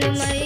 you